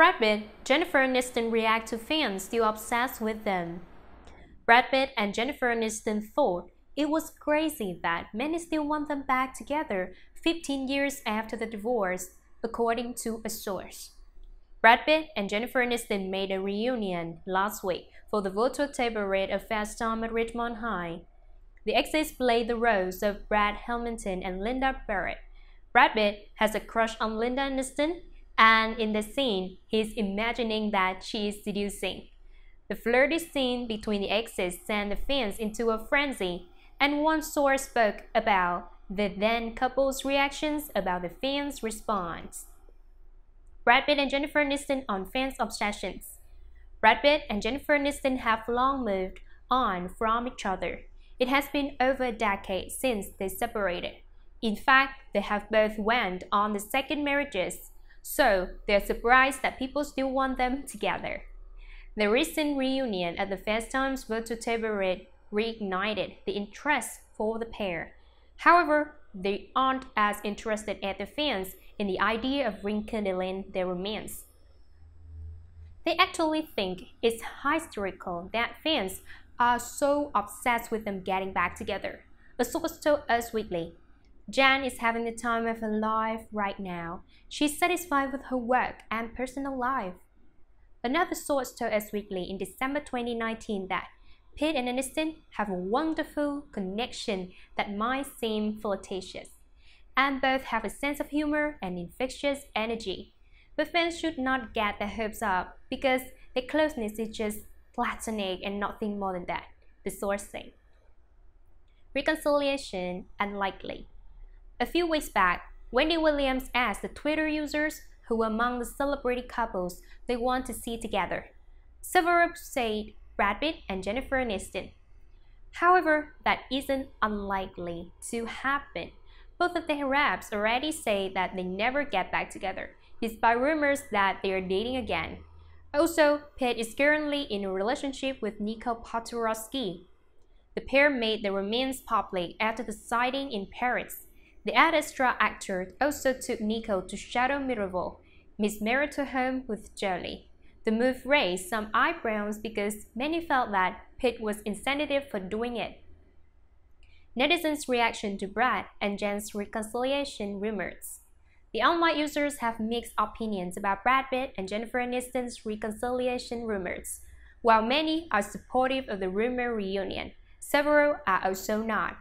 Brad Pitt, Jennifer Aniston react to fans still obsessed with them. Brad Pitt and Jennifer Aniston thought it was crazy that many still want them back together 15 years after the divorce, according to a source. Brad Pitt and Jennifer Aniston made a reunion last week for the virtual table read of Fast Time at Ridgemont High. The exes played the roles of Brad Hamilton and Linda Barrett. Brad Pitt has a crush on Linda Aniston and in the scene, he's imagining that she is seducing. The flirty scene between the exes sent the fans into a frenzy, and one source spoke about the then couple's reactions about the fans' response. Brad Pitt and Jennifer Aniston on fans' obsessions. Brad Pitt and Jennifer Aniston have long moved on from each other. It has been over a decade since they separated. In fact, they have both went on the second marriages so they're surprised that people still want them together. The recent reunion at the Fast Times virtual table read reignited the interest for the pair. However, they aren't as interested as the fans in the idea of rekindling their romance. They actually think it's hysterical that fans are so obsessed with them getting back together. A source told Us Weekly Jan is having the time of her life right now. She's satisfied with her work and personal life. Another source told Us Weekly in December 2019 that Pitt and Aniston have a wonderful connection that might seem flirtatious, and both have a sense of humor and infectious energy. But fans should not get their hopes up because their closeness is just platonic and nothing more than that, the source said. Reconciliation unlikely. A few weeks back, Wendy Williams asked the Twitter users who were among the celebrity couples they want to see together. Several said Brad Pitt and Jennifer Aniston. However, that isn't unlikely to happen. Both of their raps already say that they never get back together, despite rumors that they are dating again. Also, Pitt is currently in a relationship with Nico Poturalski. The pair made their romance public after the sighting in Paris. The Astra actor also took Nico to Chateau Miraval, Miss married to home with Jolie. The move raised some eyebrows because many felt that Pitt was insensitive for doing it. Netizens' reaction to Brad and Jen's reconciliation rumors. The online users have mixed opinions about Brad Pitt and Jennifer Aniston's reconciliation rumors. While many are supportive of the rumor reunion, several are also not.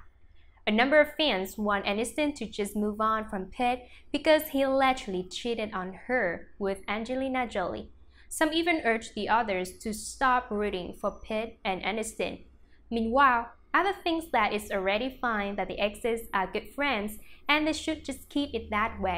A number of fans want Aniston to just move on from Pitt because he allegedly cheated on her with Angelina Jolie. Some even urged the others to stop rooting for Pitt and Aniston. Meanwhile, others think that it's already fine that the exes are good friends and they should just keep it that way.